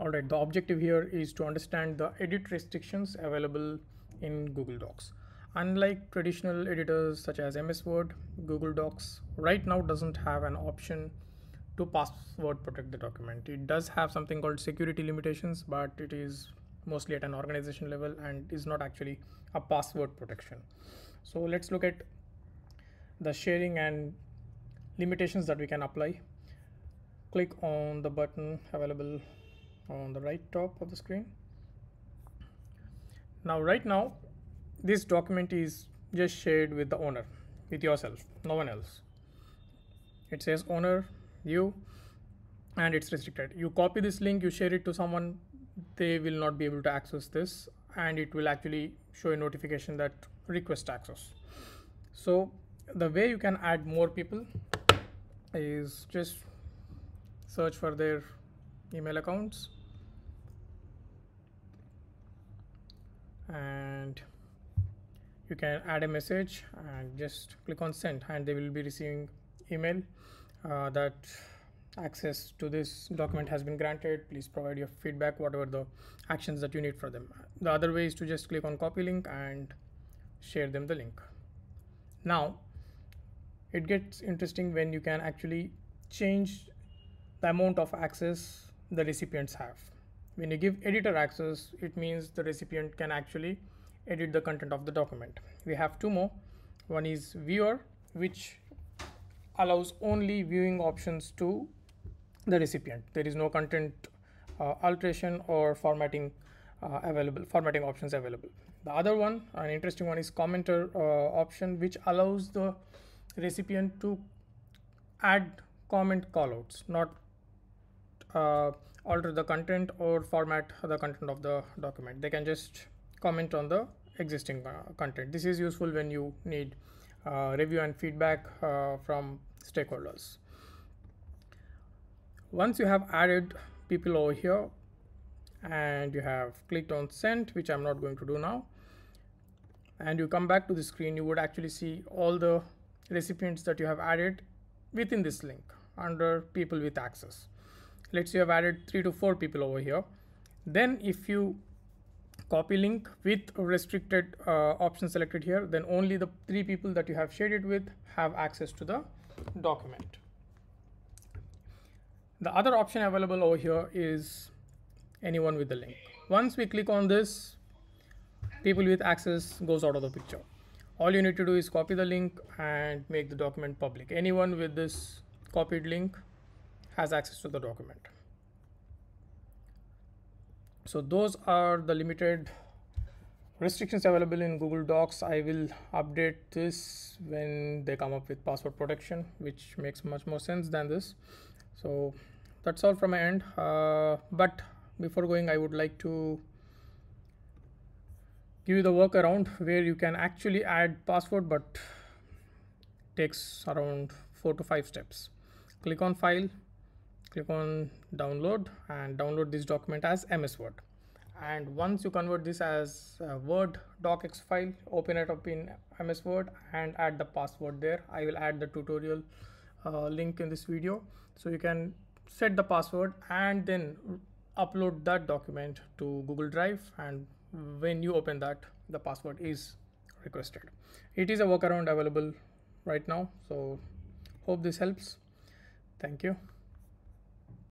Alright, the objective here is to understand the edit restrictions available in Google Docs. Unlike traditional editors such as MS Word, Google Docs right now doesn't have an option to password protect the document. It does have something called security limitations, but it is mostly at an organization level and is not actually a password protection. So let's look at the sharing and limitations that we can apply. Click on the button available on the right top of the screen. Now, right now, this document is just shared with the owner, with yourself, no one else. It says owner, you, and it's restricted. You copy this link, you share it to someone, they will not be able to access this, and it will actually show a notification that request access. So, the way you can add more people is just search for their email accounts and you can add a message and just click on send and they will be receiving email uh, that access to this document has been granted. Please provide your feedback whatever the actions that you need for them. The other way is to just click on copy link and share them the link. Now it gets interesting when you can actually change the amount of access the recipients have when you give editor access, it means the recipient can actually edit the content of the document. We have two more. One is viewer, which allows only viewing options to the recipient. There is no content uh, alteration or formatting uh, available, formatting options available. The other one, an interesting one is commenter uh, option, which allows the recipient to add comment callouts, not uh, alter the content or format the content of the document. They can just comment on the existing uh, content. This is useful when you need uh, review and feedback uh, from stakeholders. Once you have added people over here and you have clicked on send, which I'm not going to do now, and you come back to the screen, you would actually see all the recipients that you have added within this link under people with access let's say you have added three to four people over here. Then if you copy link with restricted uh, option selected here then only the three people that you have shared it with have access to the document. The other option available over here is anyone with the link. Once we click on this people with access goes out of the picture. All you need to do is copy the link and make the document public. Anyone with this copied link has access to the document. So those are the limited restrictions available in Google Docs. I will update this when they come up with password protection, which makes much more sense than this. So that's all from my end. Uh, but before going, I would like to give you the workaround where you can actually add password, but takes around four to five steps. Click on file, click on download and download this document as MS Word. And once you convert this as a Word docx file, open it up in MS Word and add the password there. I will add the tutorial uh, link in this video. So you can set the password and then upload that document to Google Drive. And when you open that, the password is requested. It is a workaround available right now. So hope this helps. Thank you.